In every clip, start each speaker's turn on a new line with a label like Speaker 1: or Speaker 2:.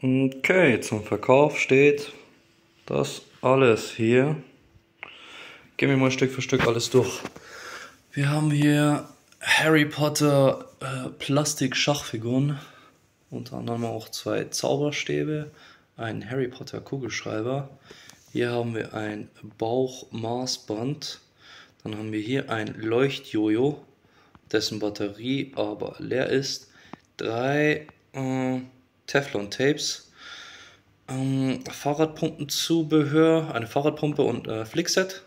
Speaker 1: Okay, zum Verkauf steht das alles hier. Gehen wir mal Stück für Stück alles durch. Wir haben hier Harry Potter äh, Plastik-Schachfiguren, unter anderem auch zwei Zauberstäbe, ein Harry Potter Kugelschreiber. Hier haben wir ein Bauchmaßband. Dann haben wir hier ein Leuchtjojo, dessen Batterie aber leer ist. Drei äh, Teflon-Tapes. Ähm, Fahrradpumpenzubehör, eine Fahrradpumpe und äh, Flickset.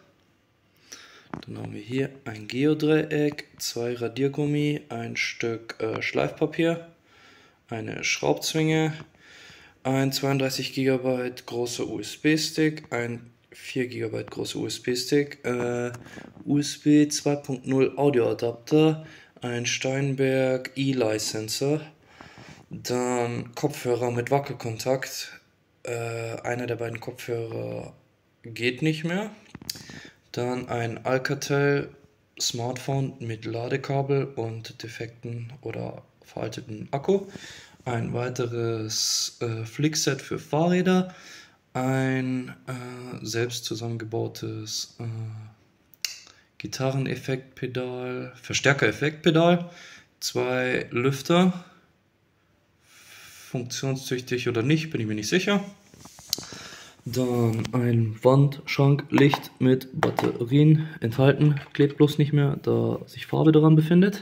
Speaker 1: Dann haben wir hier ein Geodreieck, zwei Radiergummi, ein Stück äh, Schleifpapier, eine Schraubzwinge, ein 32 GB großer USB-Stick, ein 4 GB großer USB-Stick, äh, USB 2.0 Audioadapter, ein Steinberg E-Licenser, dann Kopfhörer mit Wackelkontakt. Äh, einer der beiden Kopfhörer geht nicht mehr. Dann ein Alcatel Smartphone mit Ladekabel und defekten oder veralteten Akku. Ein weiteres äh, Flickset für Fahrräder. Ein äh, selbst zusammengebautes äh, Gitarreneffektpedal, Verstärker-Effektpedal. Zwei Lüfter. Funktionstüchtig oder nicht, bin ich mir nicht sicher. Dann ein Wandschranklicht mit Batterien enthalten, klebt bloß nicht mehr, da sich Farbe daran befindet.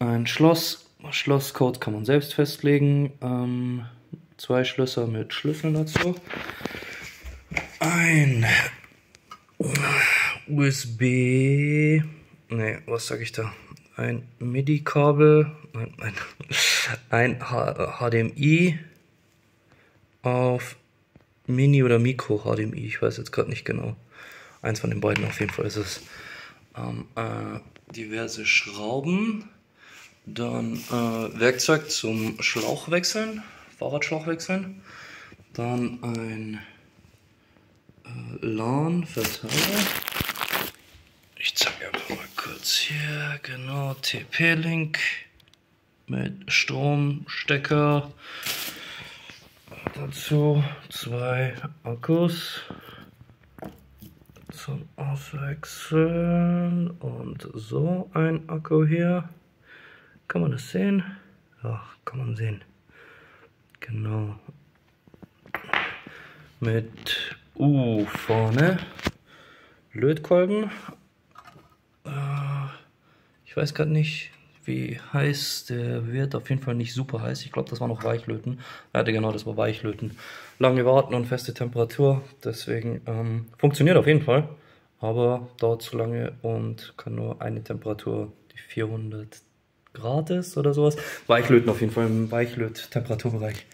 Speaker 1: Ein Schloss, Schlosscode kann man selbst festlegen. Ähm, zwei Schlösser mit Schlüsseln dazu. Ein USB, ne, was sag ich da? Ein MIDI-Kabel, ein, ein HDMI auf Mini oder Micro HDMI, ich weiß jetzt gerade nicht genau. Eins von den beiden auf jeden Fall ist es. Ähm, äh, diverse Schrauben, dann äh, Werkzeug zum Schlauchwechseln, Fahrradschlauchwechseln, dann ein äh, LAN-Verteiler. Ich zeige kurz hier, genau, TP-Link mit Stromstecker. Dazu zwei Akkus zum Auswechseln und so ein Akku hier. Kann man das sehen? Ja, kann man sehen. Genau. Mit U vorne. Lötkolben. Äh, ich weiß gerade nicht, wie heiß der wird. Auf jeden Fall nicht super heiß. Ich glaube, das war noch Weichlöten. Hatte genau, das war Weichlöten. Lange warten und feste Temperatur. Deswegen ähm, funktioniert auf jeden Fall. Aber dauert zu lange und kann nur eine Temperatur, die 400 Grad ist oder sowas. Weichlöten auf jeden Fall im Weichlöt-Temperaturbereich.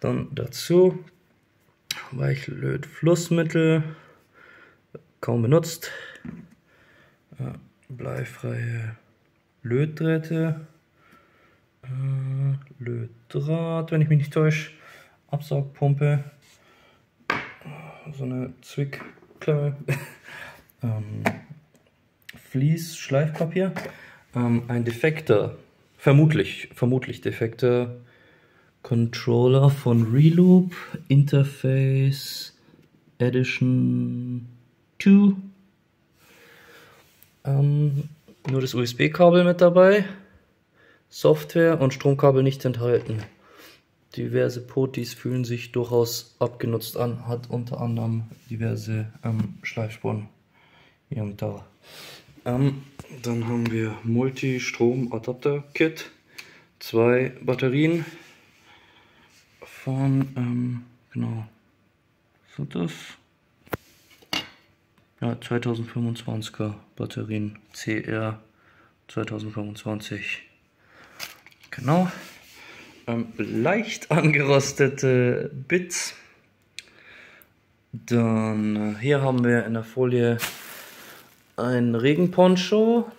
Speaker 1: Dann dazu Weichlöt-Flussmittel. Kaum benutzt. Ja, bleifreie Lötdrähte, äh, Lötdraht, wenn ich mich nicht täusche, Absaugpumpe, so eine Zwickklemme, ähm, Vlies, Schleifpapier, ähm, ein defekter, vermutlich, vermutlich defekter Controller von Reloop, Interface Edition 2. Ähm, nur das USB-Kabel mit dabei. Software und Stromkabel nicht enthalten. Diverse Potis fühlen sich durchaus abgenutzt an, hat unter anderem diverse ähm, Schleifspuren hier und da. Ähm, dann haben wir Multi-Strom-Adapter-Kit, zwei Batterien von, ähm, genau, so das ja, 2025er Batterien CR 2025. Genau. Ähm, leicht angerostete Bits. Dann äh, hier haben wir in der Folie ein Regenponcho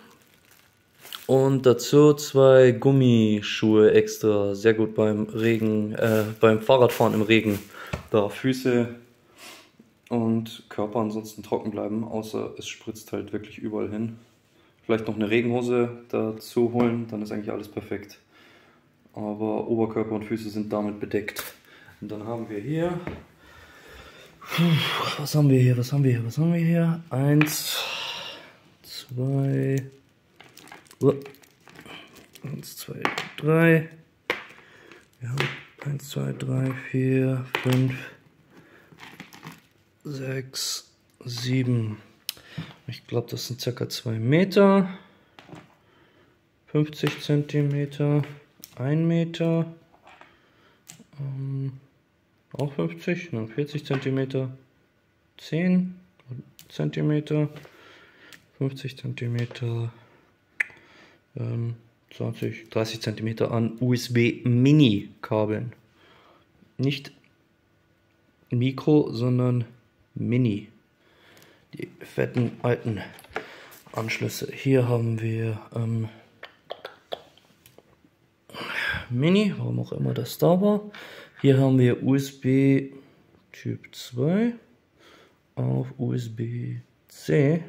Speaker 1: und dazu zwei Gummischuhe extra. Sehr gut beim Regen, äh, beim Fahrradfahren im Regen. Da Füße und Körper ansonsten trocken bleiben, außer es spritzt halt wirklich überall hin. Vielleicht noch eine Regenhose dazu holen, dann ist eigentlich alles perfekt. aber Oberkörper und Füße sind damit bedeckt. Und dann haben wir hier, was haben wir hier, was haben wir hier, was haben wir hier? Eins, zwei, eins, zwei, drei. Wir haben eins, zwei, drei, vier, fünf, sechs, sieben. Ich glaube, das sind circa zwei Meter. 50 Zentimeter, 1 Meter, ähm, auch 50, 40 Zentimeter, 10 Zentimeter, 50 Zentimeter, ähm, 20, 30 Zentimeter an USB-Mini-Kabeln. Nicht Mikro, sondern Mini. Die fetten alten Anschlüsse. Hier haben wir ähm, Mini, warum auch immer das da war. Hier haben wir USB Typ 2 auf USB-C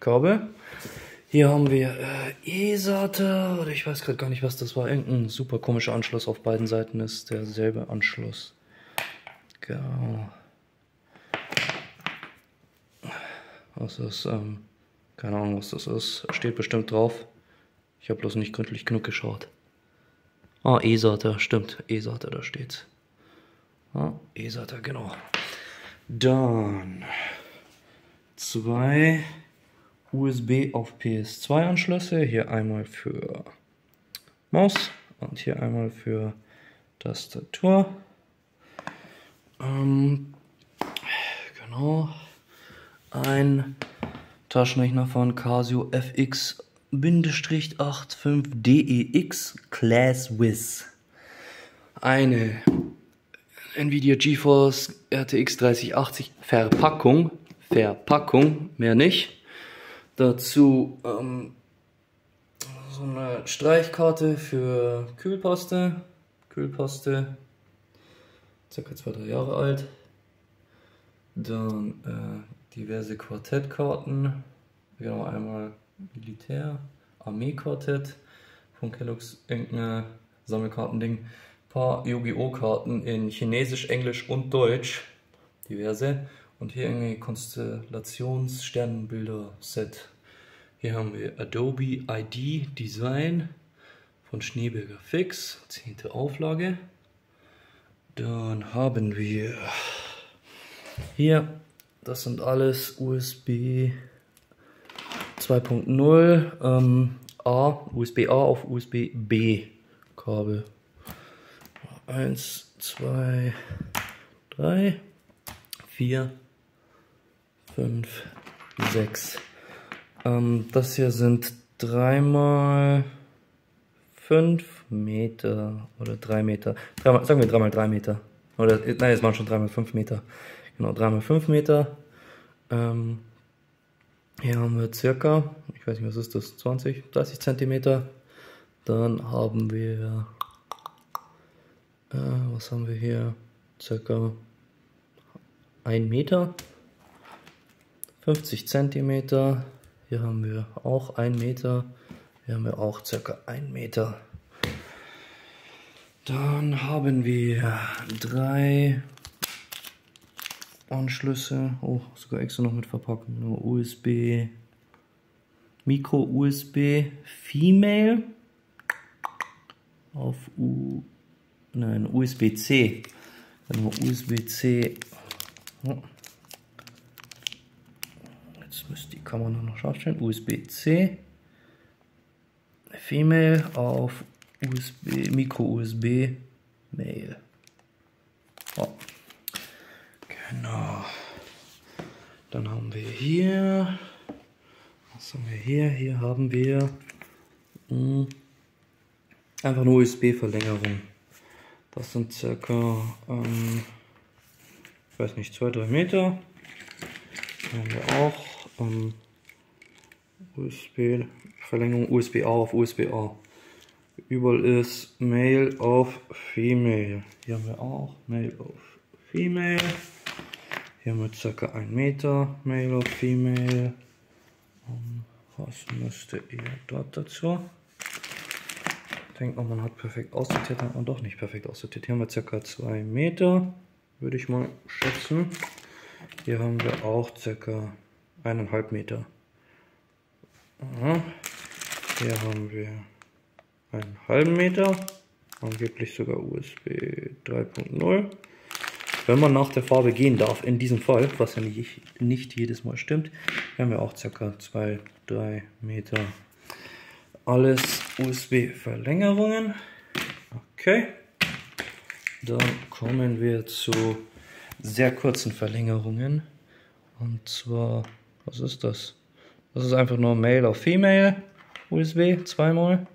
Speaker 1: Kabel. Hier haben wir äh, E-SATA, oder ich weiß gerade gar nicht, was das war. Irgendein super komischer Anschluss auf beiden Seiten ist derselbe Anschluss. Genau. Was ist, ähm, keine Ahnung, was das ist. Steht bestimmt drauf. Ich habe bloß nicht gründlich genug geschaut. Ah, E-SATA, stimmt. E-SATA, da steht's. Ah, E-SATA, genau. Dann zwei USB auf PS2 Anschlüsse. Hier einmal für Maus und hier einmal für Tastatur. Ähm, genau. Ein Taschenrechner von Casio FX 85DEX Class Wiz. Eine Nvidia GeForce RTX 3080 Verpackung. Verpackung, mehr nicht. Dazu ähm, so eine Streichkarte für Kühlpaste. Kühlpaste, circa zwei, drei Jahre alt. Dann äh, diverse Quartettkarten. Genau, einmal Militär, Armeequartett von Kellogg's, irgendein Sammelkartending. Ein paar Yu-Gi-Oh! Karten in Chinesisch, Englisch und Deutsch. Diverse. Und hier irgendwie Konstellations-Sternenbilder-Set. Hier haben wir Adobe ID Design von Schneeberger Fix, 10. Auflage. Dann haben wir hier, das sind alles USB 2.0 ähm, A, USB A auf USB B Kabel. 1, 2, 3, 4, 5, 6. Ähm, das hier sind 3 mal 5 Meter oder 3 Meter. 3 mal, sagen wir 3 mal 3 Meter. Oder, nein, es waren schon 3 mal 5 Meter. Genau, 3 mal 5 Meter. Ähm, hier haben wir circa, ich weiß nicht, was ist das, 20, 30 Zentimeter. Dann haben wir, äh, was haben wir hier, circa 1 Meter, 50 Zentimeter. Hier haben wir auch 1 Meter. Hier haben wir auch circa 1 Meter. Dann haben wir drei Anschlüsse, oh, sogar extra noch mit Verpackung, USB, Micro USB Female. Auf U, nein, USB-C, USB-C, jetzt müsste die Kamera noch scharf stellen, USB-C, Female auf USB, Micro USB Mail. Oh. Genau. Dann haben wir hier, was haben wir hier? Hier haben wir mh, hm, einfach eine USB-Verlängerung. Das sind circa, ähm, ich weiß nicht, 2-3 Meter. Hier haben wir auch ähm, USB-Verlängerung USB-A auf USB-A. Überall ist Mail auf Female. Hier haben wir auch Mail auf Female. Hier haben wir ca. 1 Meter, Male oder Female. Um, was müsste ihr dort dazu? denkt man, man hat perfekt aussortiert, man doch nicht perfekt aussortiert. Hier haben wir circa 2 Meter, würde ich mal schätzen. Hier haben wir auch circa 1,5 Meter. Hier haben wir einen halben Meter, angeblich sogar USB 3.0. Wenn man nach der Farbe gehen darf, in diesem Fall, was ja nicht, nicht jedes Mal stimmt, haben wir auch circa 2-3 Meter. Alles USB-Verlängerungen. Okay. Dann kommen wir zu sehr kurzen Verlängerungen. Und zwar, was ist das? Das ist einfach nur Male auf Female USB, zweimal.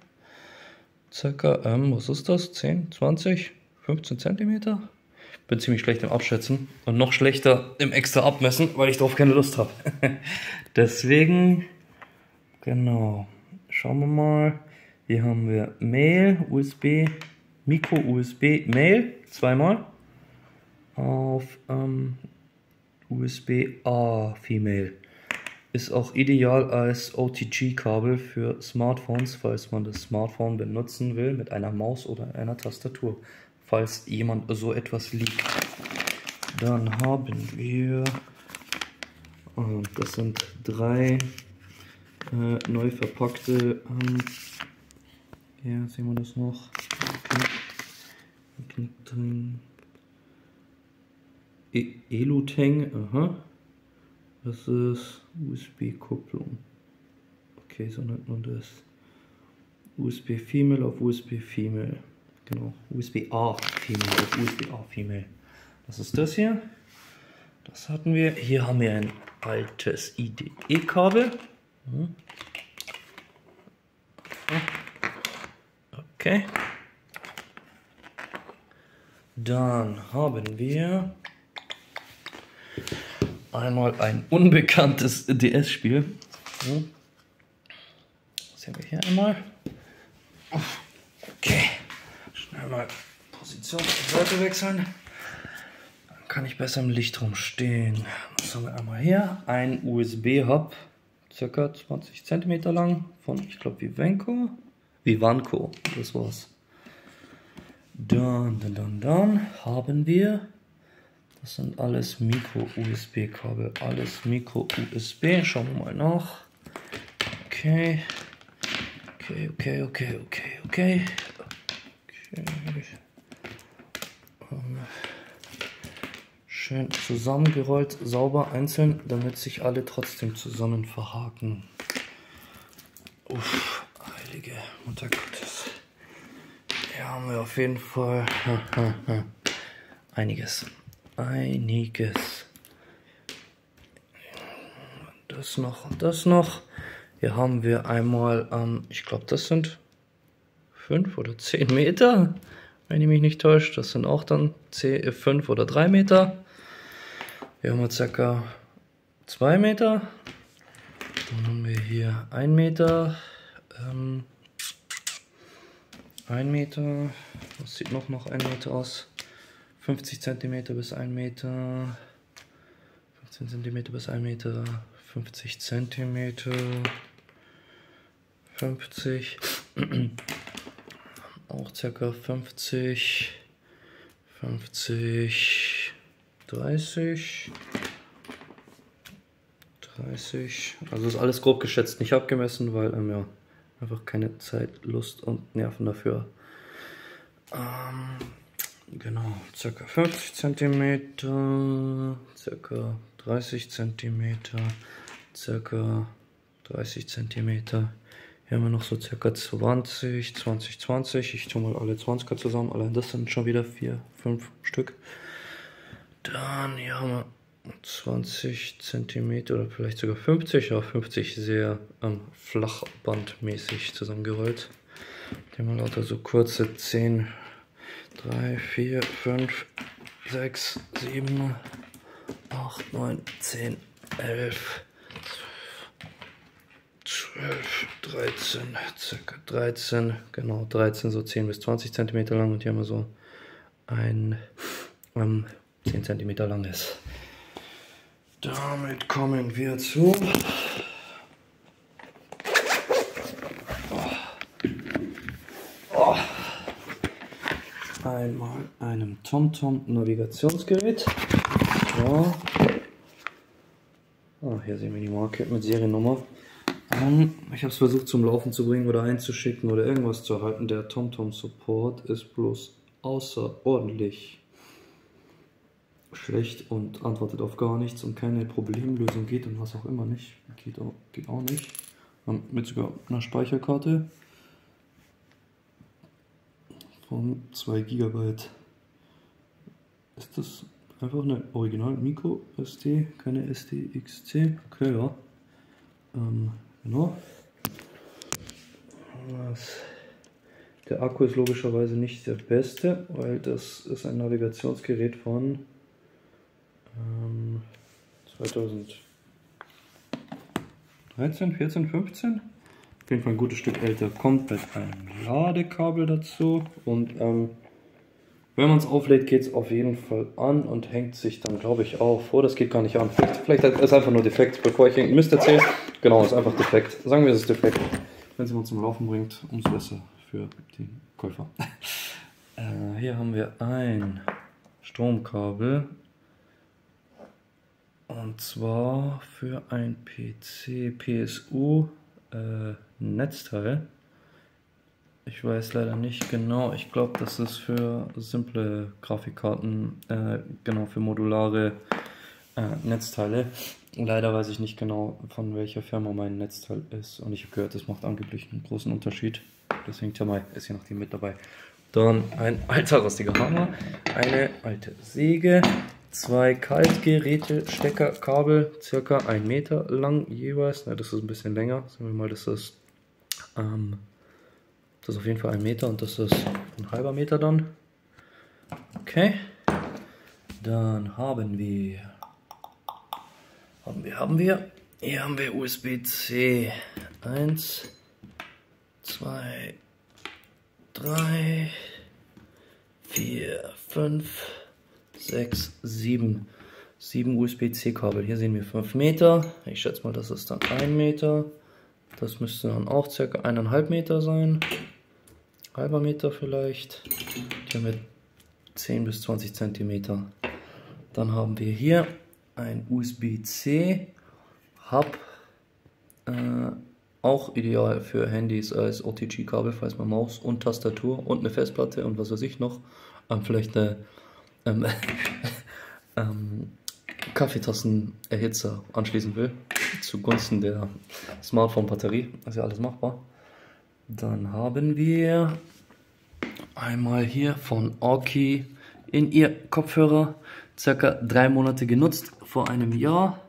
Speaker 1: Circa, ähm, was ist das? 10, 20, 15 Zentimeter? Bin ziemlich schlecht im Abschätzen und noch schlechter im extra Abmessen, weil ich darauf keine Lust habe. Deswegen, genau, schauen wir mal. Hier haben wir Mail, USB, Micro USB, Mail, zweimal auf ähm, USB-A Female. Ist auch ideal als OTG-Kabel für Smartphones, falls man das Smartphone benutzen will mit einer Maus oder einer Tastatur, falls jemand so etwas liegt. Dann haben wir, oh, das sind drei äh, neu verpackte, ähm, ja, sehen wir das noch, Knick drin. E Eluteng, aha. Das ist USB-Kupplung. Okay, so nennt man das. USB Female auf USB Female. Genau, USB A Female auf USB A Female. Das ist das hier. Das hatten wir. Hier haben wir ein altes IDE-Kabel. Hm. Okay. Dann haben wir einmal ein unbekanntes DS-Spiel. So. Sehen wir hier einmal. Mal Position zur Seite wechseln. Dann kann ich besser im Licht rumstehen. Was haben wir einmal hier? Ein USB-Hub, circa 20 cm lang, von, ich glaube, Vivenco. Vivanco, das war's. Dann, dann, dann, dann haben wir das sind alles Micro-USB-Kabel. Alles Micro-USB. Schauen wir mal nach. Okay. Okay, okay, okay, okay, okay. Okay. Schön zusammengerollt, sauber, einzeln, damit sich alle trotzdem zusammen verhaken. Uff, heilige Mutter Gottes. Hier haben wir auf jeden Fall einiges einiges. Das noch und das noch. Hier haben wir einmal, ähm, ich glaube, das sind 5 oder 10 Meter, wenn ich mich nicht täusche. Das sind auch dann 5 oder 3 Meter. Hier haben wir circa 2 Meter. Dann haben wir hier 1 Meter. Ähm, 1 Meter. Was sieht noch noch 1 Meter aus? 50 cm bis 1 Meter, 15 cm bis 1 Meter, 50 cm, 50, auch circa 50, 50, 30, 30, also ist alles grob geschätzt, nicht abgemessen, weil ähm, ja, einfach keine Zeit, Lust und Nerven dafür. Ähm, Genau, circa 50 cm, circa 30 cm, circa 30 cm. Hier haben wir noch so circa 20, 20, 20. Ich tue mal alle 20er zusammen. Allein das sind schon wieder 4, 5 Stück. Dann hier haben wir 20 cm oder vielleicht sogar 50, ja 50 sehr ähm, flachbandmäßig zusammengerollt. Hier haben wir lauter so kurze 10 3, 4, 5, 6, 7, 8, 9, 10, 11, 12, 13, circa 13, genau 13, so 10 bis 20 cm lang und hier haben wir so ein ähm, 10 cm langes. Damit kommen wir zu oh. Oh. ein TomTom Navigationsgerät. So. Ah, hier sehen wir die Marke mit Seriennummer. Ähm, ich habe es versucht zum Laufen zu bringen oder einzuschicken oder irgendwas zu erhalten. Der TomTom Support ist bloß außerordentlich schlecht und antwortet auf gar nichts und keine Problemlösung geht und was auch immer nicht. Geht auch, geht auch nicht. Mit sogar einer Speicherkarte von 2 GB. Ist das einfach eine Original Micro SD, keine SDXC? Okay, ja. Ähm, Was der Akku ist logischerweise nicht der beste, weil das ist ein Navigationsgerät von ähm, 2013, 14, 15. Auf jeden Fall ein gutes Stück älter. Kommt mit einem Ladekabel dazu und ähm, wenn man es auflädt, geht es auf jeden Fall an und hängt sich dann, glaube ich, auf. Oh, das geht gar nicht an. Vielleicht, vielleicht ist es einfach nur defekt. Bevor ich irgendeinen Mist erzähle, genau, ist einfach defekt. Sagen wir, es ist defekt. Wenn es jemand zum Laufen bringt, umso besser für den Käufer. äh, hier haben wir ein Stromkabel und zwar für ein PC PSU äh, Netzteil. Ich weiß leider nicht genau. Ich glaube, das ist für simple Grafikkarten, äh, genau für modulare äh, Netzteile. Leider weiß ich nicht genau, von welcher Firma mein Netzteil ist. Und ich habe gehört, das macht angeblich einen großen Unterschied. Deswegen Thermal ist hier noch die mit dabei. Dann ein alter rostiger Hammer, eine alte Säge, zwei Kaltgeräte, Steckerkabel, circa ein Meter lang jeweils. Na, das ist ein bisschen länger. Sagen wir mal, das ist, ähm, das ist auf jeden Fall ein Meter und das ist ein halber Meter dann. Okay. Dann haben wir, haben wir, haben wir, hier haben wir USB-C 1, 2, 3, 4, 5, 6, 7. 7 USB-C-Kabel. Hier sehen wir 5 Meter. Ich schätze mal, das ist dann 1 Meter. Das müsste dann auch circa 1,5 Meter sein. Halber Meter vielleicht. Hier mit 10 bis 20 Zentimeter. Dann haben wir hier ein USB-C Hub. Äh, auch ideal für Handys als OTG-Kabel, falls man Maus und Tastatur und eine Festplatte und was weiß ich noch. Ähm, vielleicht eine ähm, ähm, Kaffeetassenerhitzer anschließen will, zugunsten der Smartphone-Batterie. ist ja alles machbar. Dann haben wir einmal hier von Orki in ihr Kopfhörer, circa drei Monate genutzt, vor einem Jahr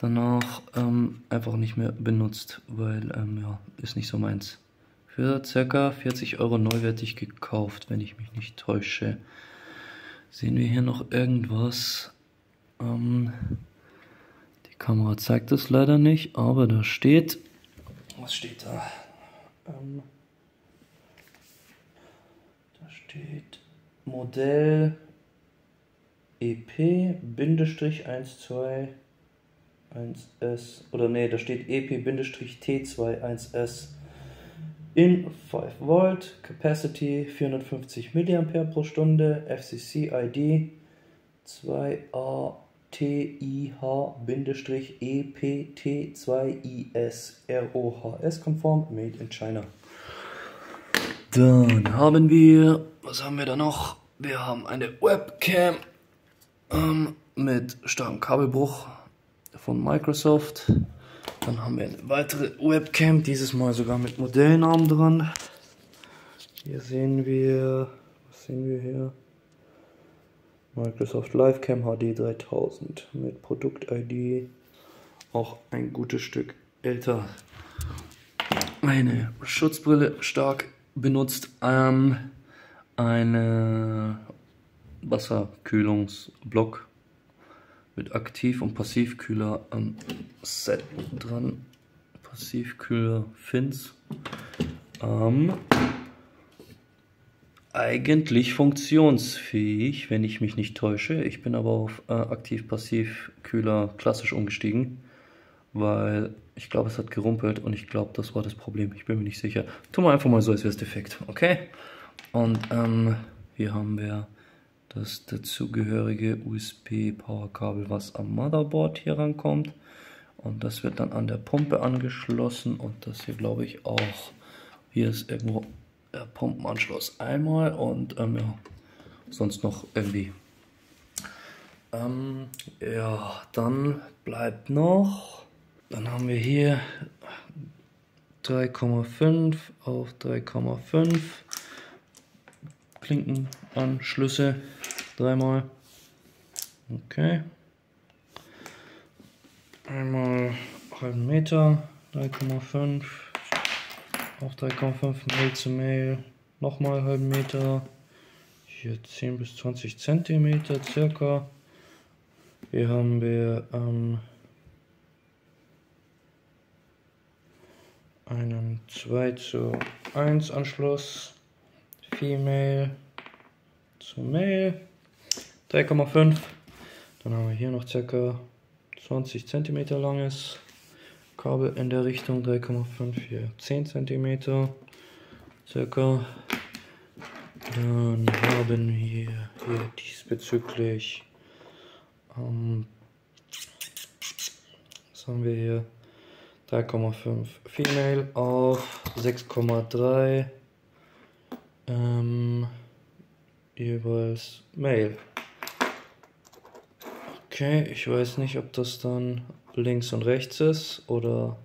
Speaker 1: danach ähm, einfach nicht mehr benutzt, weil ähm, ja, ist nicht so meins. Für ca. 40 Euro neuwertig gekauft, wenn ich mich nicht täusche. Sehen wir hier noch irgendwas? Ähm, die Kamera zeigt das leider nicht, aber da steht. Was steht da? Ähm, da steht Modell EP-12 1S oder nee, da steht EP-T21S in 5 Volt, Capacity 450 mAh pro Stunde, FCC ID 2ATIH-EPT2IS ROHS konform, made in China. Dann haben wir, was haben wir da noch? Wir haben eine Webcam ähm, mit starkem Kabelbruch, von Microsoft. Dann haben wir eine weitere Webcam, dieses Mal sogar mit Modellnamen dran. Hier sehen wir, was sehen wir hier? Microsoft Livecam HD 3000 mit Produkt-ID. Auch ein gutes Stück älter. Eine Schutzbrille stark benutzt. Ähm, eine Wasserkühlungsblock mit Aktiv- und Passivkühler am Set dran. Passivkühler Fins. Ähm, eigentlich funktionsfähig, wenn ich mich nicht täusche. Ich bin aber auf äh, Aktiv-Passiv-Kühler klassisch umgestiegen, weil ich glaube, es hat gerumpelt und ich glaube, das war das Problem. Ich bin mir nicht sicher. Tun wir einfach mal so, als wäre es defekt, okay? Und ähm, hier haben wir das dazugehörige USB Powerkabel, was am Motherboard hier rankommt. Und das wird dann an der Pumpe angeschlossen und das hier glaube ich auch. Hier ist irgendwo der Pumpenanschluss einmal und ähm, ja, sonst noch irgendwie. Ähm, ja, dann bleibt noch, dann haben wir hier 3,5 auf 3,5 Klinkenanschlüsse dreimal. Okay. Einmal halben Meter, 3,5 auf 3,5 Mail zu Mail, nochmal halben Meter, hier 10 bis 20 Zentimeter circa. Hier haben wir ähm, einen 2 zu 1 Anschluss, Female zu Mail, 3,5. Dann haben wir hier noch circa 20 cm langes Kabel in der Richtung 3,5 hier 10 cm circa. Dann haben wir hier diesbezüglich ähm, was haben wir hier 3,5 Female auf 6,3 ähm, jeweils Male. Okay, ich weiß nicht, ob das dann links und rechts ist oder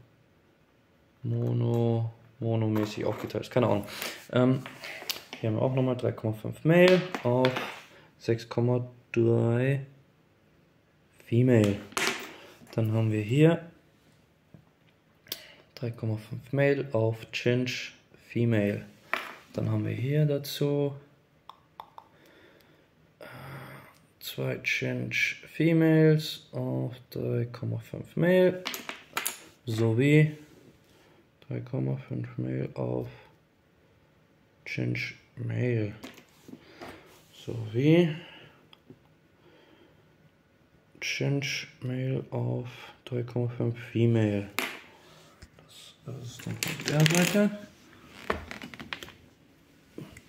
Speaker 1: mono, monomäßig aufgeteilt ist. Keine Ahnung. Ähm, hier haben wir auch nochmal 3,5 Male auf 6,3 Female. Dann haben wir hier 3,5 Male auf Chinch Female. Dann haben wir hier dazu zwei Chinch Females auf 3,5 Male sowie 3,5 Male auf Chinch Male sowie Chinch Male auf 3,5 Female. Das ist dann von der Seite.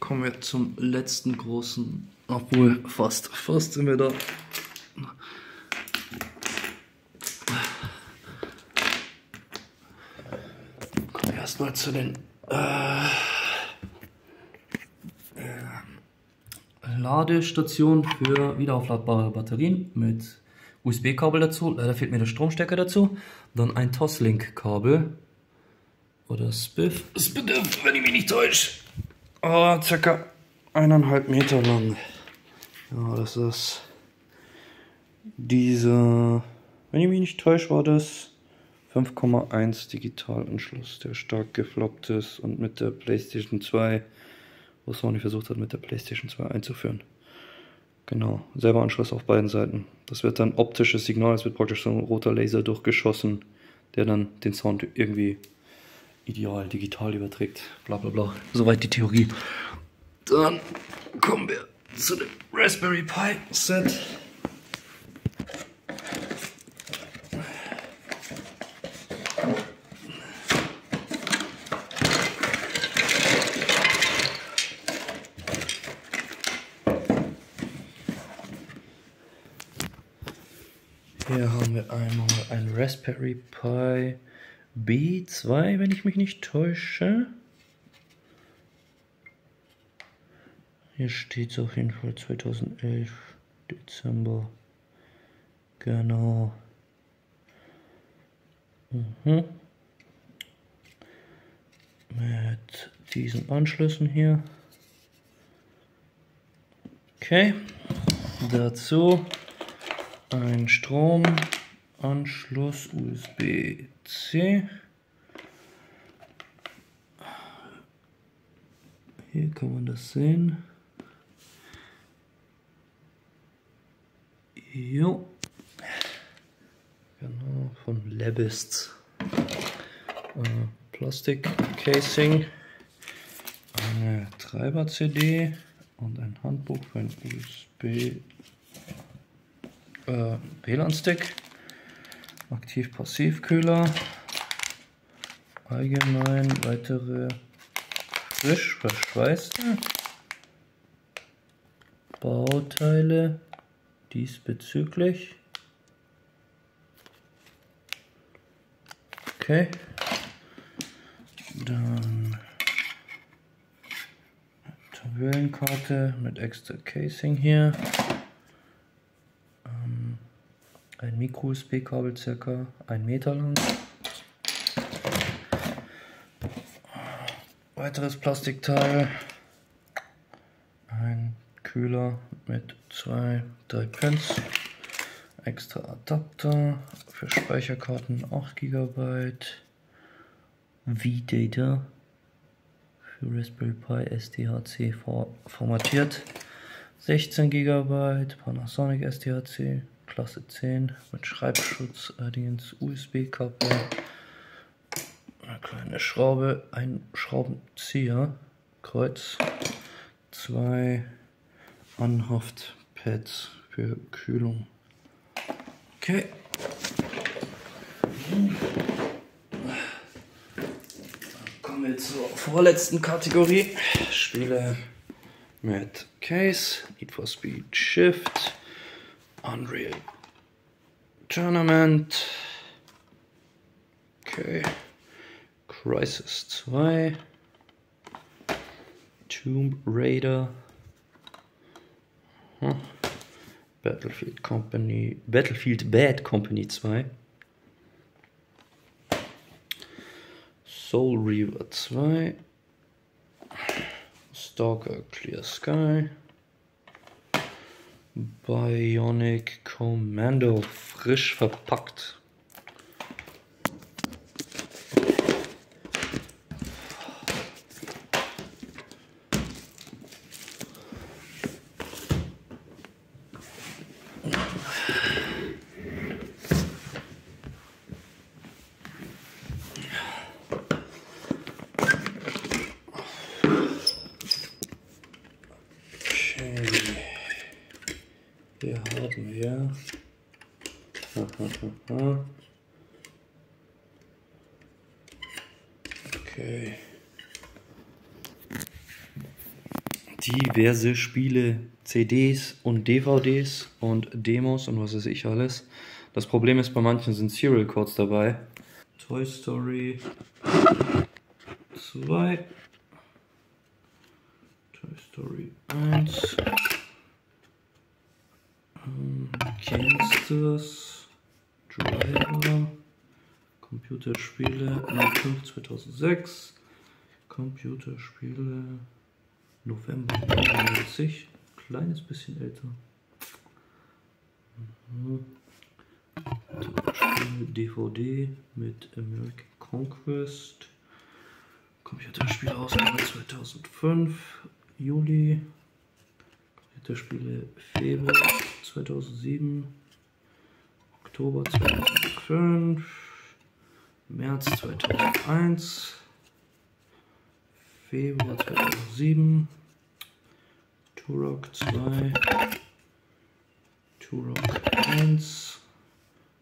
Speaker 1: Kommen wir zum letzten großen, obwohl fast, fast sind wir da. Kommen wir erstmal zu den äh, äh, Ladestationen für wiederaufladbare Batterien mit USB-Kabel dazu. Leider fehlt mir der Stromstecker dazu. Dann ein Toslink-Kabel oder Spiff. Spiff, wenn ich mich nicht täusche. Oh, circa eineinhalb Meter lang. Ja, das ist dieser, wenn ich mich nicht täusche, war das 5,1 Digitalanschluss, der stark gefloppt ist und mit der PlayStation 2, wo Sony versucht hat, mit der PlayStation 2 einzuführen. Genau, selber Anschluss auf beiden Seiten. Das wird dann optisches Signal, es wird praktisch so ein roter Laser durchgeschossen, der dann den Sound irgendwie ideal digital überträgt. Bla bla bla. Soweit die Theorie. Dann kommen wir zu dem Raspberry Pi Set. Hier haben wir einmal ein Raspberry Pi B2, wenn ich mich nicht täusche. Hier steht es auf jeden Fall 2011, Dezember. Genau. Mhm. Mit diesen Anschlüssen hier. Okay. Dazu ein Stromanschluss USB-C. Hier kann man das sehen. Jo. Genau, von Lebist. Äh, Plastik-Casing. Eine Treiber-CD und ein Handbuch für ein USB äh, WLAN-Stick, Aktiv-Passiv-Kühler, allgemein weitere frisch verschweißte Bauteile diesbezüglich. Okay. Dann Tabellenkarte mit extra Casing hier. Ähm, Micro-USB-Kabel circa 1 Meter lang. Weiteres Plastikteil. Ein Kühler mit zwei, drei Pins. Extra Adapter für Speicherkarten 8 GB. V-Data für Raspberry Pi SDHC formatiert. 16 GB Panasonic SDHC Klasse 10 mit Schreibschutz, allerdings USB-Kabel, eine kleine Schraube, ein Schraubenzieher, Kreuz, zwei Anhaftpads für Kühlung. Okay. kommen wir zur vorletzten Kategorie. Spiele mit Case, Need for Speed Shift, Unreal Tournament. Okay. Crisis 2. Tomb Raider. Hm. Battlefield Company. Battlefield Bad Company 2. Soul Reaver 2. Stalker Clear Sky. Bionic Commando frisch verpackt. Hier haben wir. Okay. Diverse Spiele, CDs und DVDs und Demos und was weiß ich alles. Das Problem ist, bei manchen sind Serial Codes dabei. Toy Story 2. Toy Story 1. Kennst du das? Driver. Computerspiele 05 2006. Computerspiele November 1990. Kleines bisschen älter. Mhm. DVD mit American Conquest. Computerspielausgabe 2005. Juli. Computerspiele Februar 2007, Oktober 2005, März 2001, Februar 2007, Turok 2, Turok 1,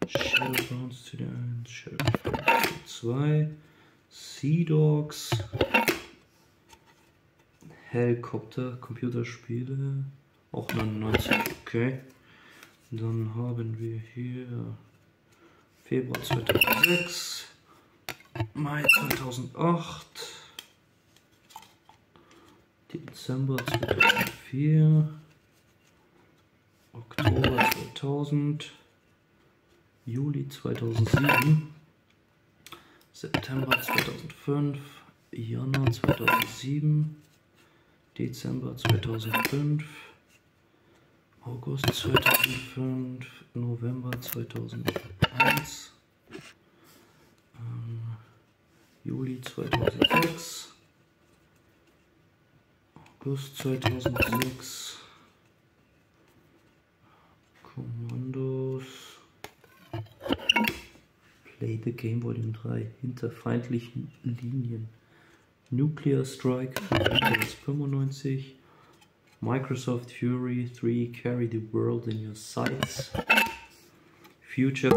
Speaker 1: Shadowbounds CD1, Shadowbounds 2, Sea Dogs, Helikopter, Computerspiele, auch 99, okay. Dann haben wir hier Februar 2006, Mai 2008, Dezember 2004, Oktober 2000, Juli 2007, September 2005, Januar 2007, Dezember 2005, August 2005, November 2001, ähm, Juli 2006, August 2006, Kommandos, Play the Game Volume 3, hinter feindlichen Linien, Nuclear Strike 95, Microsoft Fury 3 Carry the World in Your Sights. Future,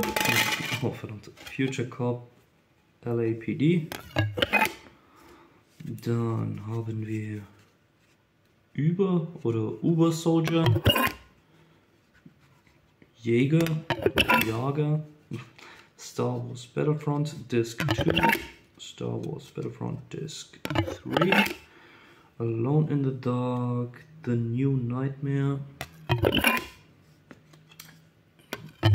Speaker 1: oh, verdammt, Future Cop LAPD. Dann haben wir Über oder Uber Soldier. Jäger, Jager. Star Wars Battlefront Disc 2. Star Wars Battlefront Disc 3. Alone in the Dark. The New Nightmare.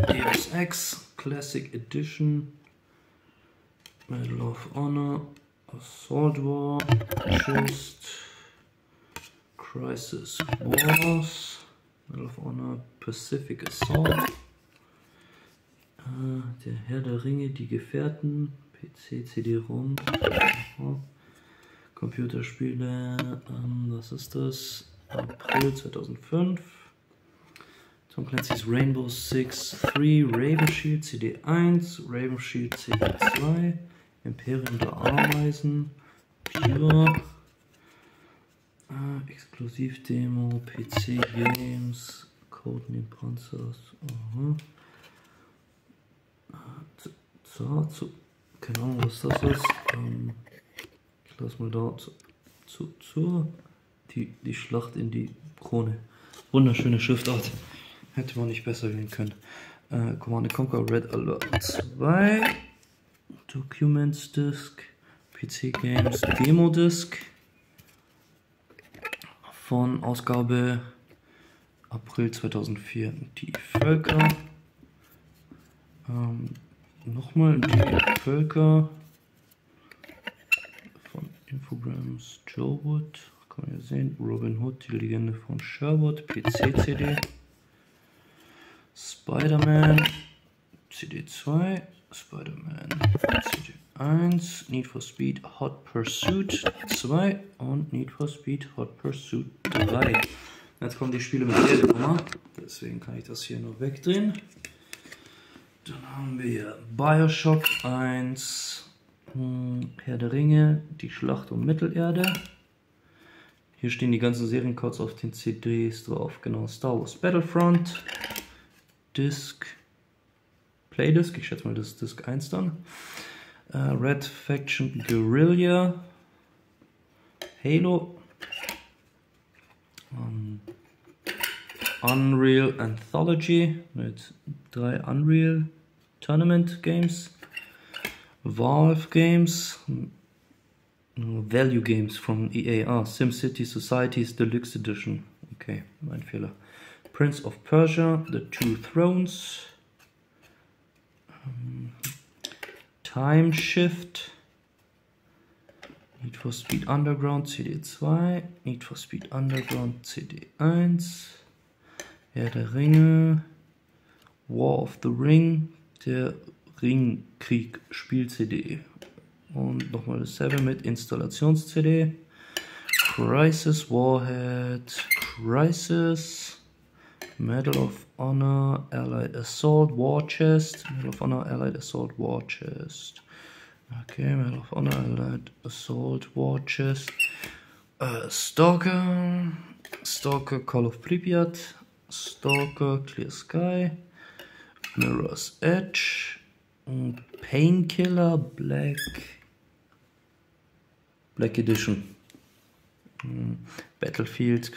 Speaker 1: Deus Ex Classic Edition. Medal of Honor. Assault War. Just. Crisis Wars. Medal of Honor. Pacific Assault. Äh, der Herr der Ringe, die Gefährten. PC, CD-ROM. Computerspiele. Ähm, was ist das? April 2005. Tom Clancy's Rainbow Six 3, Raven Shield CD1, Raven Shield CD2, Imperium der Ameisen, Pure, äh, Exklusivdemo, PC Games, Codename Panzers, aha. So, zu, keine Ahnung, was das ist. Ähm, ich lasse mal da zu, zu, zu die, die Schlacht in die Krone. Wunderschöne Schriftart. Hätte man nicht besser wählen können. Äh, Command Conquer Red Alert 2. Documents Disk. PC Games Demo Disk. Von Ausgabe April 2004. Die Völker. Ähm, Nochmal die Völker. Von Infograms Joe Wood. Kann man ja sehen. Robin Hood, die Legende von Sherwood. PC-CD. Spider-Man CD2, Spider-Man CD1, Need for Speed Hot Pursuit 2 und Need for Speed Hot Pursuit 3. Jetzt kommen die Spiele mit Erdnummer, deswegen kann ich das hier nur wegdrehen. Dann haben wir Bioshock 1, hm, Herr der Ringe, die Schlacht um Mittelerde. Hier stehen die ganzen Seriencodes auf den CDs drauf, genau, Star Wars Battlefront, Disk, Playdisk, ich schätze mal das ist Disk 1 dann. Uh, Red Faction Guerrilla, Halo, um, Unreal Anthology. Mit drei Unreal Tournament Games, Valve Games, Value Games from EA, ah, SimCity Societies Deluxe Edition. Okay, mein Fehler. Prince of Persia, The Two Thrones, Time Shift, Need for Speed Underground CD2, Need for Speed Underground CD1, Herr der Ringe, War of the Ring, der Ringkrieg Spiel-CD und nochmal dasselbe mit Installations-CD, Crisis Warhead, Crisis, Medal of Honor, Allied Assault War Chest. Medal of Honor, Allied Assault War Chest. Okay, Medal of Honor, Allied Assault War Chest. Uh, Stalker. Stalker, Call of Pripyat. Stalker, Clear Sky. Mirror's Edge. Painkiller, Black. Black Edition. Battlefield,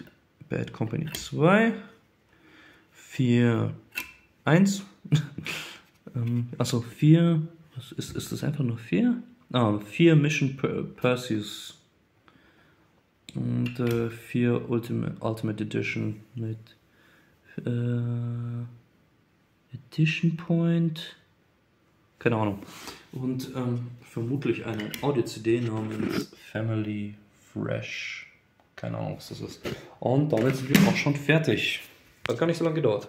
Speaker 1: Bad Company 2. 4, 1. ähm, achso, 4. Was ist, ist das einfach nur 4? Ah, 4 Mission per Perseus. Und 4 äh, Ultimate, Ultimate Edition mit äh, Edition Point. Keine Ahnung. Und ähm, vermutlich eine Audio-CD namens Family Fresh. Keine Ahnung, was das ist. Und damit sind wir auch schon fertig. Hat gar nicht so lange gedauert.